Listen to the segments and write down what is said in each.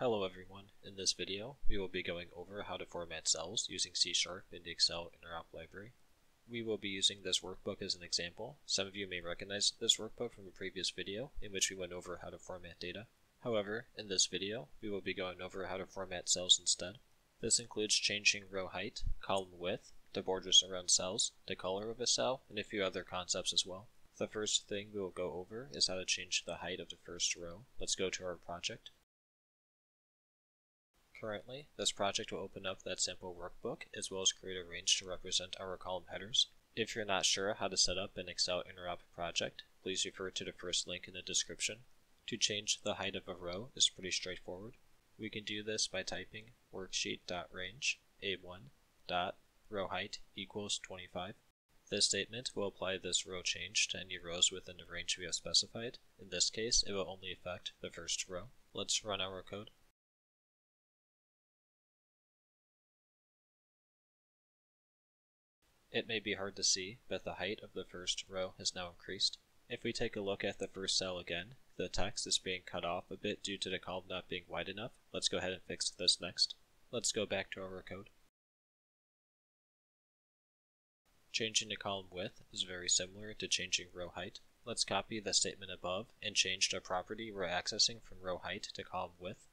Hello everyone, in this video we will be going over how to format cells using C Sharp in the Excel Interop library. We will be using this workbook as an example. Some of you may recognize this workbook from a previous video in which we went over how to format data. However, in this video we will be going over how to format cells instead. This includes changing row height, column width, the borders around cells, the color of a cell, and a few other concepts as well. The first thing we will go over is how to change the height of the first row. Let's go to our project. Currently, this project will open up that sample workbook as well as create a range to represent our column headers. If you're not sure how to set up an Excel Interop project, please refer to the first link in the description. To change the height of a row is pretty straightforward. We can do this by typing worksheet.range a1 dot row height equals 25 this statement will apply this row change to any rows within the range we have specified. In this case, it will only affect the first row. Let's run our code. It may be hard to see, but the height of the first row has now increased. If we take a look at the first cell again, the text is being cut off a bit due to the column not being wide enough. Let's go ahead and fix this next. Let's go back to our code. Changing the column width is very similar to changing row height. Let's copy the statement above and change the property we're accessing from row height to column width.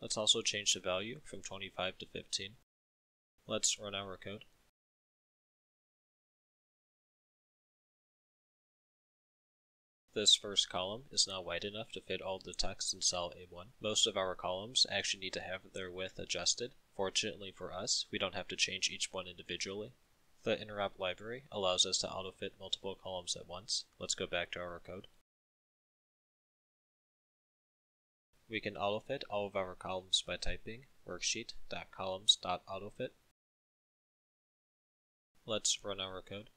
Let's also change the value from 25 to 15. Let's run our code. This first column is now wide enough to fit all the text in cell A1. Most of our columns actually need to have their width adjusted. Fortunately for us, we don't have to change each one individually. The interop library allows us to autofit multiple columns at once. Let's go back to our code. We can autofit all of our columns by typing worksheet.columns.autofit. Let's run our code.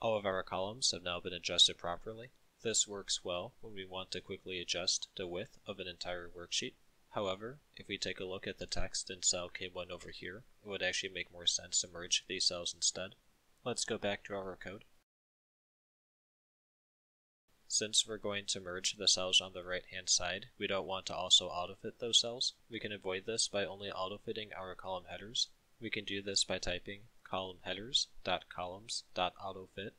All of our columns have now been adjusted properly. This works well when we want to quickly adjust the width of an entire worksheet. However, if we take a look at the text in cell K1 over here, it would actually make more sense to merge these cells instead. Let's go back to our code. Since we're going to merge the cells on the right hand side, we don't want to also autofit those cells. We can avoid this by only autofitting our column headers. We can do this by typing column headers dot columns dot autofit.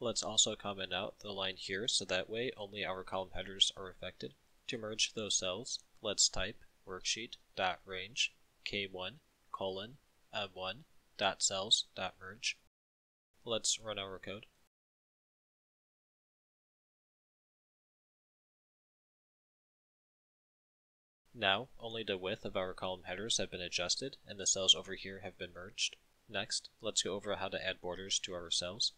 Let's also comment out the line here so that way only our column headers are affected. To merge those cells, let's type worksheet dot range k1 colon m1 dot cells dot merge. Let's run our code. Now, only the width of our column headers have been adjusted and the cells over here have been merged. Next, let's go over how to add borders to our cells.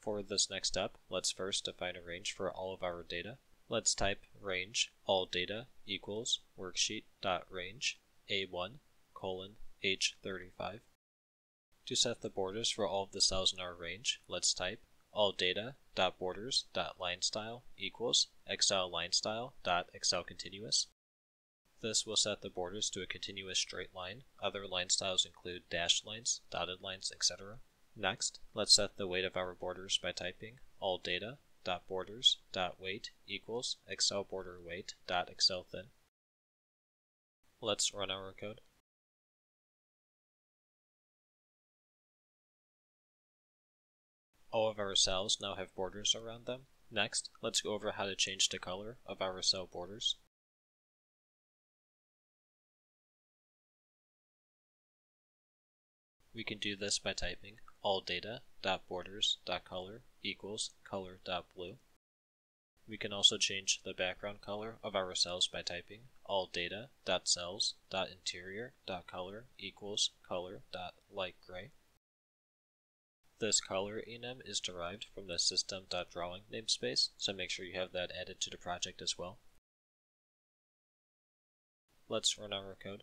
For this next step, let's first define a range for all of our data. Let's type range all data equals worksheet.range a1 colon h35. To set the borders for all of the cells in our range, let's type all data dot borders dot line style equals excel line style dot excel continuous this will set the borders to a continuous straight line. Other line styles include dashed lines, dotted lines, etc. Next, let's set the weight of our borders by typing all data dot borders dot weight equals excel border weight dot excel thin. Let's run our code. All of our cells now have borders around them. Next, let's go over how to change the color of our cell borders. We can do this by typing all data dot borders dot color equals color dot blue. We can also change the background color of our cells by typing all data dot cells dot interior dot color equals color dot light gray. This color enum is derived from the system.drawing namespace, so make sure you have that added to the project as well. Let's run our code.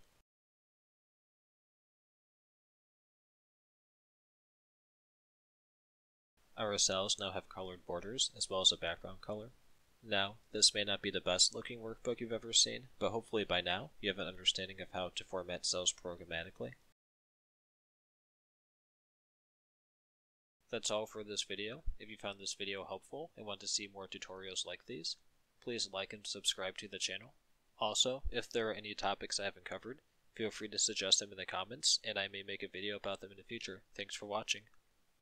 Our cells now have colored borders as well as a background color. Now, this may not be the best looking workbook you've ever seen, but hopefully by now you have an understanding of how to format cells programmatically. That's all for this video. If you found this video helpful and want to see more tutorials like these, please like and subscribe to the channel. Also, if there are any topics I haven't covered, feel free to suggest them in the comments and I may make a video about them in the future. Thanks for watching.